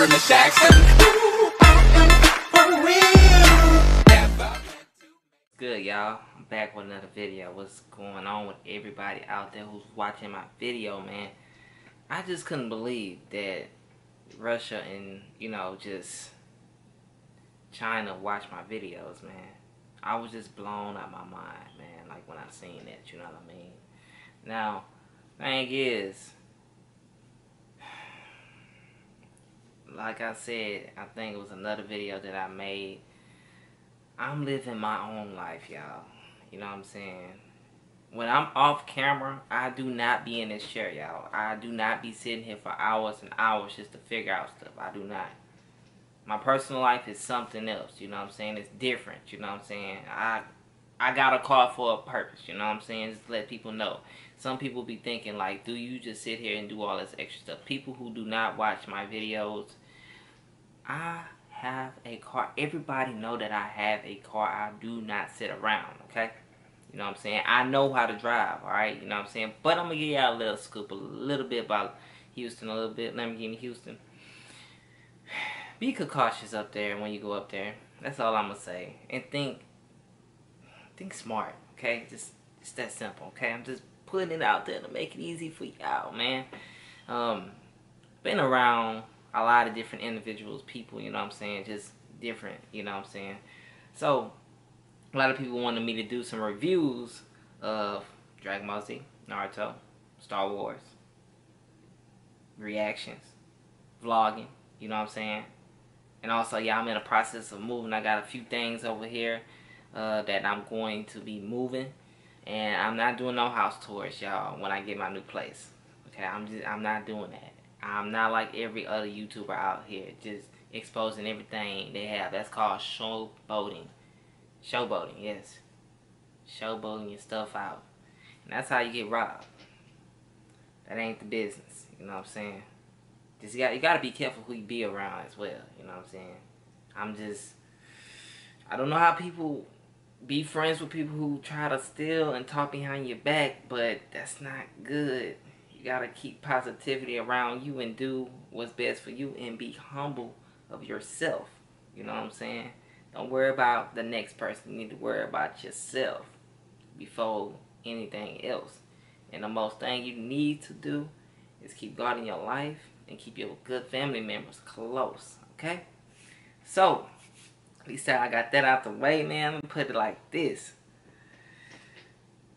sorry, Miss Jackson. Good, y'all. I'm back with another video. What's going on with everybody out there who's watching my video, man? I just couldn't believe that Russia and, you know, just China watch my videos, man. I was just blown out my mind, man, like when I seen that, you know what I mean? Now, thing is, like I said, I think it was another video that I made. I'm living my own life, y'all. You know what I'm saying? When I'm off camera, I do not be in this chair, y'all. I do not be sitting here for hours and hours just to figure out stuff. I do not. My personal life is something else, you know what I'm saying? It's different, you know what I'm saying? I I got a car for a purpose, you know what I'm saying? Just let people know. Some people be thinking like, do you just sit here and do all this extra stuff? People who do not watch my videos, I have a car. Everybody know that I have a car. I do not sit around, okay? You know what I'm saying? I know how to drive, alright? You know what I'm saying? But I'm going to give y'all a little scoop, a little bit about Houston, a little bit. Lamborghini Houston. Be cautious up there when you go up there. That's all I'm going to say. And think, think smart, okay? Just, it's that simple, okay? I'm just putting it out there to make it easy for y'all, man. Um, been around a lot of different individuals, people, you know what I'm saying? Just different, you know what I'm saying? So, a lot of people wanted me to do some reviews of Dragon Ball Z, Naruto, Star Wars, reactions, vlogging, you know what I'm saying? And also, yeah, I'm in the process of moving. I got a few things over here uh, that I'm going to be moving. And I'm not doing no house tours, y'all, when I get my new place. Okay, I'm just, I'm not doing that. I'm not like every other YouTuber out here, just exposing everything they have. That's called showboating. Showboating, yes. Showboating your stuff out. And that's how you get robbed. That ain't the business. You know what I'm saying? Just you got you gotta be careful who you be around as well. You know what I'm saying? I'm just I don't know how people be friends with people who try to steal and talk behind your back, but that's not good. You gotta keep positivity around you and do what's best for you and be humble of yourself. You know what I'm saying? Don't worry about the next person. You need to worry about yourself before anything else. And the most thing you need to do is keep guarding your life and keep your good family members close. Okay? So, at least I got that out the way, man. Put it like this.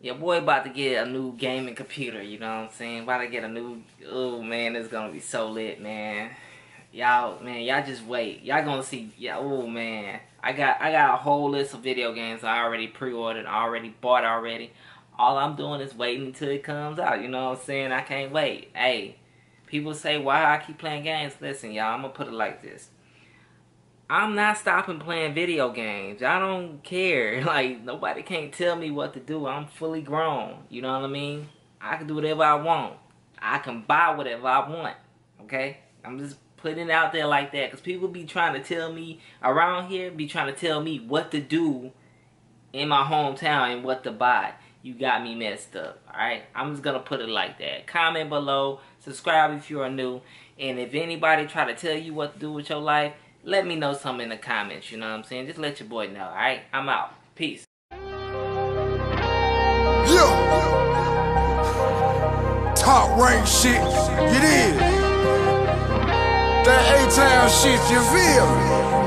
Your boy about to get a new gaming computer, you know what I'm saying? About to get a new, oh man, it's gonna be so lit, man. Y'all, man, y'all just wait. Y'all gonna see, yeah, oh man. I got, I got a whole list of video games I already pre-ordered, already bought already. All I'm doing is waiting until it comes out, you know what I'm saying? I can't wait. Hey, people say, why I keep playing games? Listen, y'all, I'm gonna put it like this. I'm not stopping playing video games. I don't care. Like, nobody can't tell me what to do. I'm fully grown. You know what I mean? I can do whatever I want. I can buy whatever I want. Okay? I'm just putting it out there like that. Because people be trying to tell me, around here, be trying to tell me what to do in my hometown and what to buy. You got me messed up. Alright? I'm just going to put it like that. Comment below. Subscribe if you are new. And if anybody try to tell you what to do with your life, let me know something in the comments, you know what I'm saying? Just let your boy know, alright? I'm out. Peace. Yeah. Top rank shit, it is. That A-Town shit, you feel?